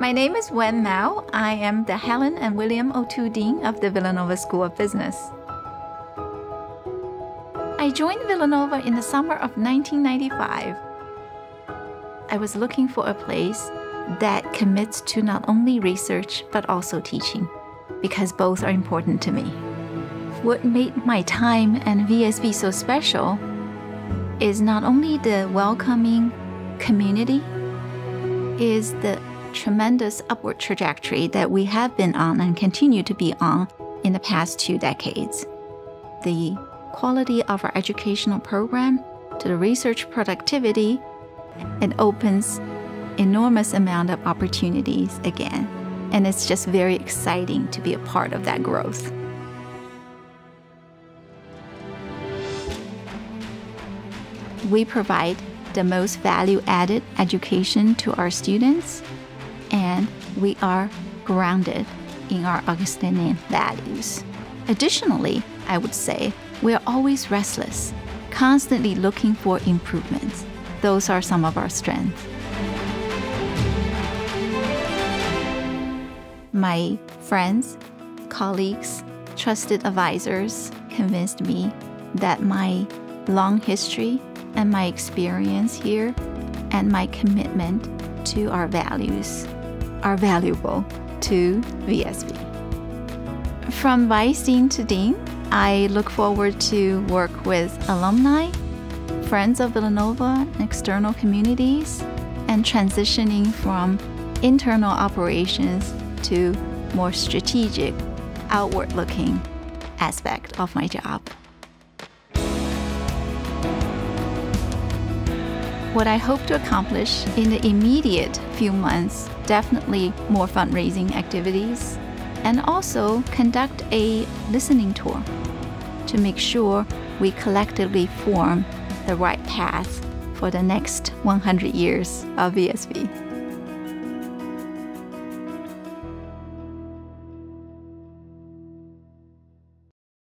My name is Wen Mao. I am the Helen and William O'Toole Dean of the Villanova School of Business. I joined Villanova in the summer of 1995. I was looking for a place that commits to not only research but also teaching, because both are important to me. What made my time and VSB so special is not only the welcoming community, is the tremendous upward trajectory that we have been on and continue to be on in the past two decades. The quality of our educational program to the research productivity, it opens enormous amount of opportunities again. And it's just very exciting to be a part of that growth. We provide the most value added education to our students and we are grounded in our Augustinian values. Additionally, I would say we are always restless, constantly looking for improvements. Those are some of our strengths. My friends, colleagues, trusted advisors convinced me that my long history and my experience here and my commitment to our values are valuable to VSB. From Vice Dean to Dean, I look forward to work with alumni, friends of Villanova, external communities, and transitioning from internal operations to more strategic, outward-looking aspect of my job. What I hope to accomplish in the immediate few months, definitely more fundraising activities, and also conduct a listening tour to make sure we collectively form the right path for the next 100 years of VSB.